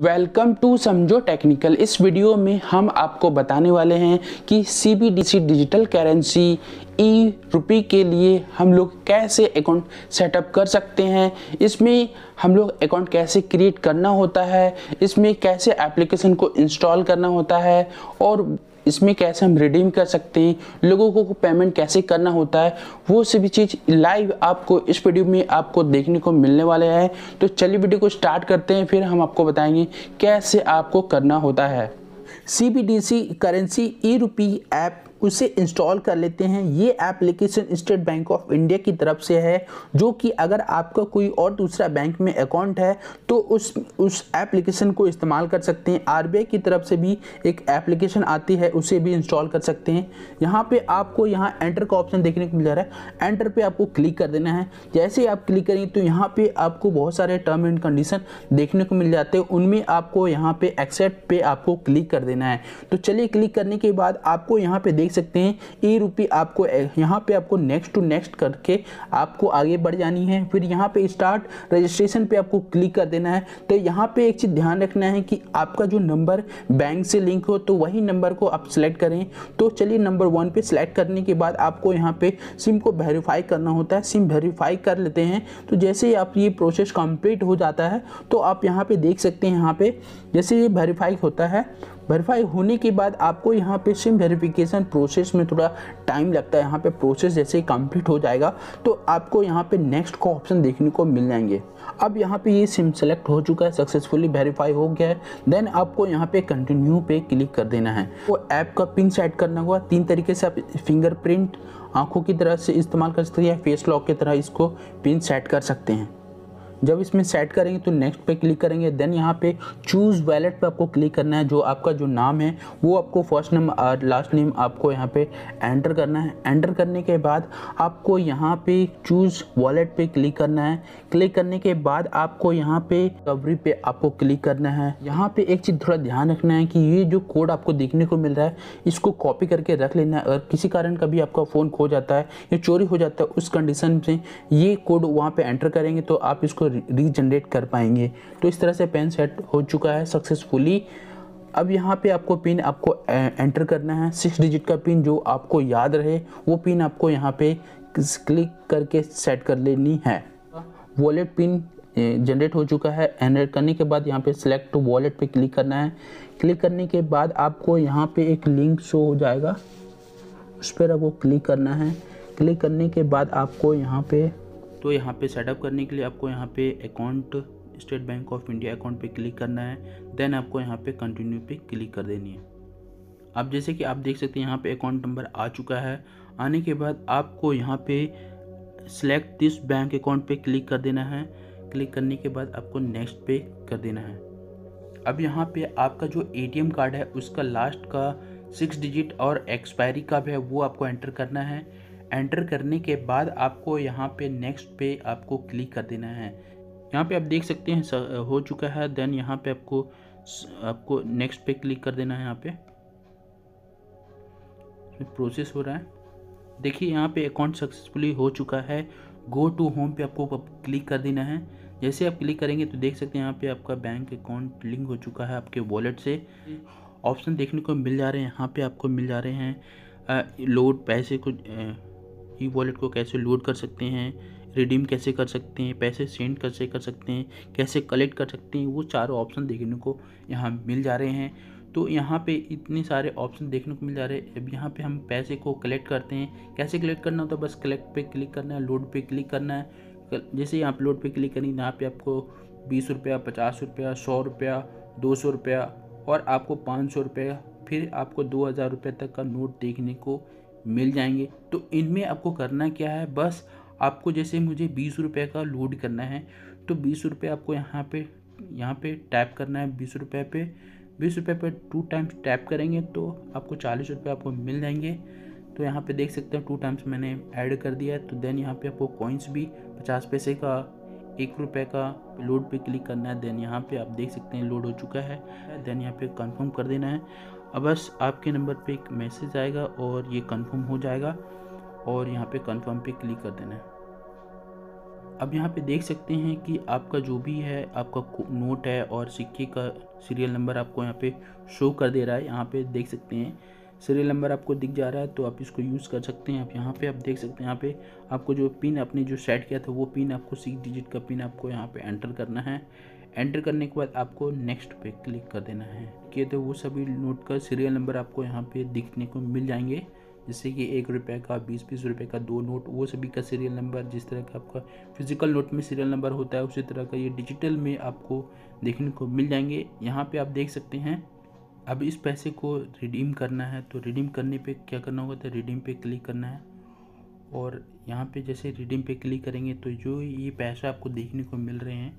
Welcome to समझो technical इस video में हम आपको बताने वाले हैं कि CBDC digital currency e rupee के लिए हम लोग कैसे अकाउंट सेटअप कर सकते हैं, इसमें हम लोग अकाउंट कैसे क्रिएट करना होता है, इसमें कैसे एप्लीकेशन को इंस्टॉल करना होता है, और इसमें कैसे हम रिडीम कर सकते हैं, लोगों को पेमेंट कैसे करना होता है, वो सभी चीज़ लाइव आपको इस वीडियो में आपको देखने को मिलने वाले हैं। तो चलिए वीडियो को स्टार्ट करते हैं, फिर हम आपको बताएँगे कैसे आपको करना होता है। C currency e rupee app उसे इंस्टॉल कर लेते हैं। ये application State Bank of India की तरफ़ से है, जो कि अगर आपका कोई और दूसरा बैंक में अकाउंट है तो उस उस एप्लीकेशन को इस्तेमाल कर सकते हैं। आरबीआई की तरफ़ से भी एक एप्लीकेशन आती है, उसे भी इंस्टॉल कर सकते हैं। यहाँ पे आपको यहाँ एंटर का ऑप्शन देखने को मिल जा रहा है। एंटर पे आपको क्लिक कर देना है। जैसे ही आप क्लिक करेंगे तो यहाँ पे आपको बहुत सारे टर्म एंड कंडीशन देखने को मिल जाते हैं। उनमें आपको यहाँ पे एक्सेप्ट पे आपको क्लिक कर देना है। तो चलिए क्लिक करने के बाद आपको यहाँ पे देख देख सकते हैं। ई रुपी आपको यहाँ पे आपको नेक्स्ट टू नेक्स्ट करके आपको आगे बढ़ जानी है। फिर यहाँ पे स्टार्ट रजिस्ट्रेशन पे आपको क्लिक कर देना है। तो यहाँ पे एक चीज़ ध्यान रखना है कि आपका जो नंबर बैंक से लिंक हो तो वही नंबर को आप सिलेक्ट करें। तो चलिए नंबर वन पे सिलेक्ट करने के बाद आपको यहाँ पे सिम को वेरीफाई करना होता है। सिम वेरीफाई कर लेते हैं। तो जैसे ही आप ये प्रोसेस कंप्लीट हो जाता है तो आप यहाँ पे देख सकते हैं यहाँ पे, जैसे ये वेरीफाई होता है वेरीफाई होने के बाद आपको यहाँ पे सिम वेरिफिकेशन प्रोसेस में थोड़ा टाइम लगता है। यहाँ पे प्रोसेस जैसे ही कंप्लीट हो जाएगा तो आपको यहाँ पे नेक्स्ट का ऑप्शन देखने को मिल जाएँगे। अब यहाँ पे ये सिम सेलेक्ट हो चुका है सक्सेसफुली वेरीफाई हो गया है। देन आपको यहाँ पे कंटिन्यू पे क्लिक कर देना है। वो ऐप का पिन सेट करना हुआ तीन तरीके से आप फिंगरप्रिंट आँखों की तरह से इस्तेमाल कर सकते हैं या फेस लॉक की तरह इसको पिन सेट कर सकते हैं। जब इसमें सेट करेंगे तो नेक्स्ट पे क्लिक करेंगे देन यहाँ पे चूज़ वैलेट पे आपको क्लिक करना है, जो आपका जो नाम है, वो आपको फ़र्स्ट नेम और लास्ट नेम आपको यहाँ पे एंटर करना है। एंटर करने के बाद आपको यहाँ पे चूज़ वॉलेट पे क्लिक करना है। क्लिक करने के बाद आपको यहाँ पे कवरी पे आपको क्लिक करना है। यहाँ पे एक चीज़ थोड़ा ध्यान रखना है कि ये जो कोड आपको देखने को मिल रहा है, इसको कॉपी करके रख लेना है। अगर किसी कारण कभी आपका फ़ोन खो जाता है या चोरी हो जाता है, उस कंडीशन से ये कोड वहाँ पे एंटर करेंगे तो आप इसको रीजनरेट कर पाएँगे। तो इस तरह से पेन सेट हो चुका है सक्सेसफुली अब यहाँ पे आपको पिन आपको एंटर करना है। सिक्स डिजिट का पिन जो आपको याद रहे, वो पिन आपको यहाँ पे क्लिक करके सेट कर लेनी है। वॉलेट पिन जनरेट हो चुका है। एंटर करने के बाद यहाँ पे सिलेक्ट वॉलेट पे क्लिक करना है। क्लिक करने के बाद आपको यहाँ पे एक लिंक शो हो जाएगा। उस पर आपको क्लिक करना है। क्लिक करने के बाद आपको यहाँ पे तो यहाँ पे सेटअप करने के लिए आपको यहाँ पे account state bank of India account पे क्लिक करना है। देन आपको यहाँ पे कंटिन्यू पे क्लिक कर देनी है। अब जैसे कि आप देख सकते हैं, यहाँ पे अकाउंट नंबर आ चुका है। आने के बाद आपको यहाँ पे सेलेक्ट दिस बैंक अकाउंट पे क्लिक कर देना है। क्लिक करने के बाद आपको नेक्स्ट पे कर देना है। अब यहाँ पे आपका जो एटीएम कार्ड है, उसका लास्ट का सिक्स डिजिट और एक्सपायरी का भी है, वो आपको एंटर करना है। एंटर करने के बाद आपको यहाँ पे नेक्स्ट पे आपको क्लिक कर देना है। यहाँ पे आप देख सकते हैं हो चुका है। देन यहाँ पे आपको आपको नेक्स्ट पे क्लिक कर देना है यहाँ पे। प्रोसेस हो रहा है। देखिए, यहाँ पे अकाउंट सक्सेसफुली हो चुका है। गो टू होम पे आपको क्लिक कर देना है। जैसे आप क्लिक करेंगे तो देख सकते हैं, यहाँ पे आपका बैंक अकाउंट लिंक हो चुका है आपके वॉलेट से। ऑप्शन देखने को मिल जा रहे हैं, यहाँ पे आपको मिल जा रहे हैं। लोड पैसे को ई वॉलेट को कैसे लोड कर सकते हैं रिडीम कैसे कर सकते हैं, पैसे सेंड कैसे कर सकते हैं, कैसे कलेक्ट कर सकते हैं, वो चारों ऑप्शन देखने को यहाँ मिल जा रहे हैं। तो यहाँ पे इतने सारे ऑप्शन देखने को मिल जा रहे हैं। अब यहाँ पे हम पैसे को कलेक्ट करते हैं। कैसे कलेक्ट करना होता है? बस कलेक्ट पे क्लिक करना है लोड पे क्लिक करना है। जैसे यहाँ पे लोड पे क्लिक करेंगे, यहाँ पे आपको बीस रुपया, पचास रुपया, सौ रुपया, दो सौ रुपया और आपको पाँच सौ रुपया, फिर आपको दो हज़ार रुपये तक का नोट देखने को मिल जाएँगे। तो इनमें आपको करना क्या है? बस आपको जैसे मुझे बीस रुपये का लोड करना है तो बीस रुपये आपको यहाँ पे यहाँ पे टैप करना है बीस रुपये पे। बीस रुपये पे टू टाइम्स टैप करेंगे तो आपको चालीस रुपये आपको मिल जाएँगे। तो यहाँ पे देख सकते हैं टू टाइम्स मैंने ऐड कर दिया है तो देन यहाँ पे आपको कॉइन्स भी पचास पैसे का, एक रुपये का लोड पे क्लिक करना है। देन यहाँ पे आप देख सकते हैं लोड हो चुका है। देन यहाँ पे कंफर्म कर देना है। अब बस आपके नंबर पे एक मैसेज आएगा और ये कंफर्म हो जाएगा और यहाँ पे कंफर्म पे क्लिक कर देना है। अब यहाँ पे देख सकते हैं कि आपका जो भी है, आपका नोट है और सिक्के का सीरियल नंबर आपको यहाँ पे शो कर दे रहा है। यहाँ पे देख सकते हैं सीरियल नंबर आपको दिख जा रहा है तो आप इसको यूज़ कर सकते हैं। आप यहाँ पे आप देख सकते हैं, यहाँ पे आपको जो पिन आपने जो सेट किया था, वो पिन आपको सिक्स डिजिट का पिन आपको यहाँ पे एंटर करना है। एंटर करने के बाद आपको नेक्स्ट पे क्लिक कर देना है। कि तो वो सभी नोट का सीरियल नंबर आपको यहाँ पे दिखने को मिल जाएँगे। जैसे कि एक रुपये का, बीस बीस रुपये का दो नोट वो सभी का सीरियल नंबर जिस तरह का आपका फ़िज़िकल नोट में सीरियल नंबर होता है, उसी तरह का ये डिजिटल में आपको देखने को मिल जाएँगे। यहाँ पे आप देख सकते हैं अब इस पैसे को रिडीम करना है तो रिडीम करने पे क्या करना होगा? तो रिडीम पे क्लिक करना है। और यहाँ पे जैसे रिडीम पे क्लिक करेंगे तो जो ये पैसा आपको देखने को मिल रहे हैं,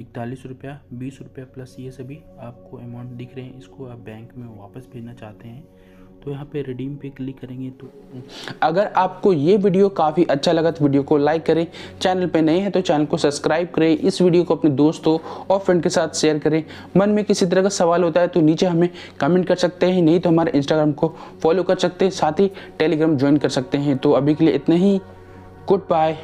इकतालीस रुपया, बीस रुपया प्लस ये सभी आपको अमाउंट दिख रहे हैं। इसको आप बैंक में वापस भेजना चाहते हैं। तो यहाँ पे रिडीम पे क्लिक करेंगे तो अगर आपको ये वीडियो काफ़ी अच्छा लगा तो वीडियो को लाइक करें। चैनल पे नए हैं तो चैनल को सब्सक्राइब करें। इस वीडियो को अपने दोस्तों और फ्रेंड के साथ शेयर करें। मन में किसी तरह का सवाल होता है तो नीचे हमें कमेंट कर सकते हैं। नहीं तो हमारे इंस्टाग्राम को फॉलो कर सकते हैं, साथ ही टेलीग्राम ज्वाइन कर सकते हैं। तो अभी के लिए इतना ही। Good bye